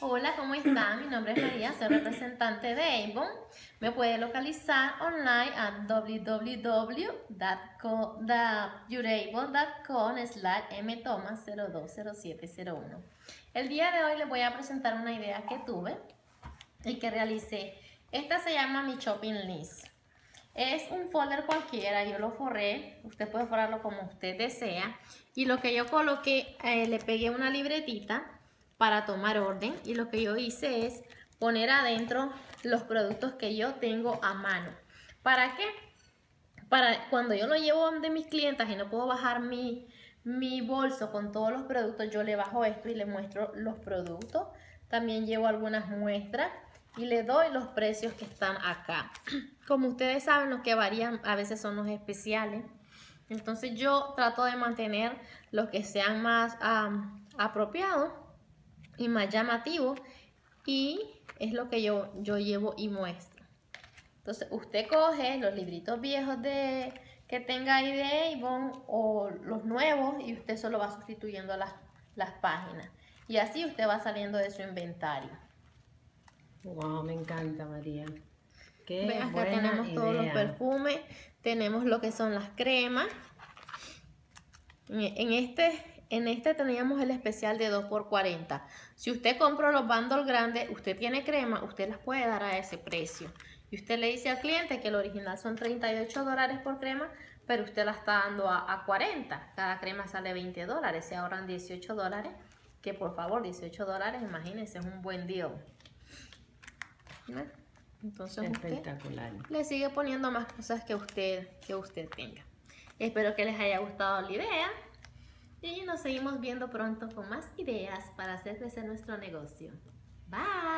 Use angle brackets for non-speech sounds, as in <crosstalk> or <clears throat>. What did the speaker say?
Hola, ¿cómo están? Mi nombre es María, soy representante de Avon. Me puede localizar online a www.youravon.com slash mtoma020701. El día de hoy les voy a presentar una idea que tuve y que realicé. Esta se llama mi shopping list. Es un folder cualquiera, yo lo forré, usted puede forrarlo como usted desea. Y lo que yo coloqué, eh, le pegué una libretita para tomar orden y lo que yo hice es poner adentro los productos que yo tengo a mano. ¿Para qué? Para cuando yo lo llevo de mis clientas y no puedo bajar mi, mi bolso con todos los productos, yo le bajo esto y le muestro los productos. También llevo algunas muestras y le doy los precios que están acá. <clears throat> Como ustedes saben, los que varían a veces son los especiales. Entonces yo trato de mantener los que sean más apropiados y más llamativo y es lo que yo, yo llevo y muestro. Entonces usted coge los libritos viejos de que tenga ahí de Avon o los nuevos y usted solo va sustituyendo las, las páginas. Y así usted va saliendo de su inventario. Wow, me encanta María. Qué Vean, acá tenemos todos los perfumes, tenemos lo que son las cremas. En este en este teníamos el especial de 2x40. Si usted compra los bundles grandes, usted tiene crema, usted las puede dar a ese precio. Y usted le dice al cliente que el original son 38 dólares por crema, pero usted la está dando a, 40. Cada crema sale 20 dólares, se ahorran 18 dólares. Que por favor, 18 dólares, imagínense, es un buen deal. Entonces Espectacular. le sigue poniendo más cosas que usted, que usted tenga. Espero que les haya gustado la idea. Y nos seguimos viendo pronto con más ideas para hacer crecer nuestro negocio. Bye.